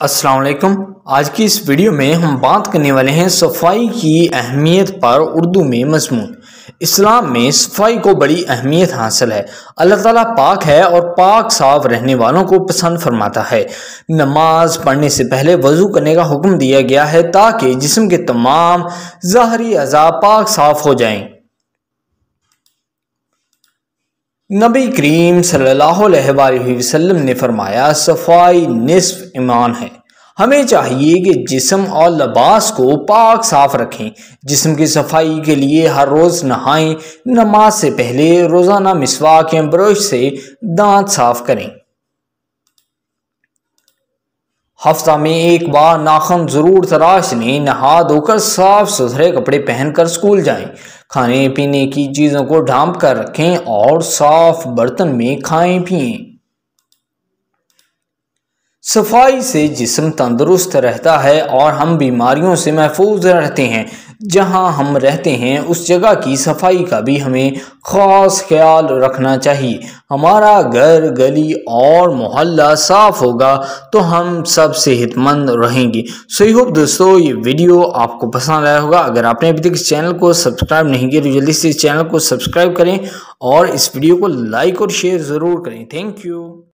अस्सलाम वालेकुम। आज की इस वीडियो में हम बात करने वाले हैं सफ़ाई की अहमियत पर उर्दू में मजमून। इस्लाम में सफ़ाई को बड़ी अहमियत हासिल है। अल्लाह ताला पाक है और पाक साफ़ रहने वालों को पसंद फरमाता है। नमाज़ पढ़ने से पहले वज़ू करने का हुक्म दिया गया है ताकि जिसम के तमाम ज़ाहरी अज़ा पाक साफ़ हो जाएँ। नबी करीम सल्लल्लाहु ने फरमाया, सफ़ाई निसफ ईमान है। हमें चाहिए कि जिसम और लबास को पाक साफ़ रखें। जिसम की सफ़ाई के लिए हर रोज़ नहाएँ, नमाज़ से पहले रोज़ाना मिसवाक या ब्रश से दांत साफ़ करें। हफ़्ता में एक बार नाखन ज़रूर तराश लें, नहा धोकर साफ़ सुथरे कपड़े पहनकर स्कूल जाएँ। खाने पीने की चीज़ों को ढांप कर रखें और साफ़ बर्तन में खाएँ पिए। सफ़ाई से जिस्म तंदुरुस्त रहता है और हम बीमारियों से महफूज रहते हैं। जहाँ हम रहते हैं, उस जगह की सफ़ाई का भी हमें ख़ास ख्याल रखना चाहिए। हमारा घर, गली और मोहल्ला साफ़ होगा तो हम सब सेहतमंद रहेंगे। सो सही हो दोस्तों ये वीडियो आपको पसंद आया होगा। अगर आपने अभी तक इस चैनल को सब्सक्राइब नहीं किया तो जल्दी से इस चैनल को सब्सक्राइब करें और इस वीडियो को लाइक और शेयर ज़रूर करें। Thank you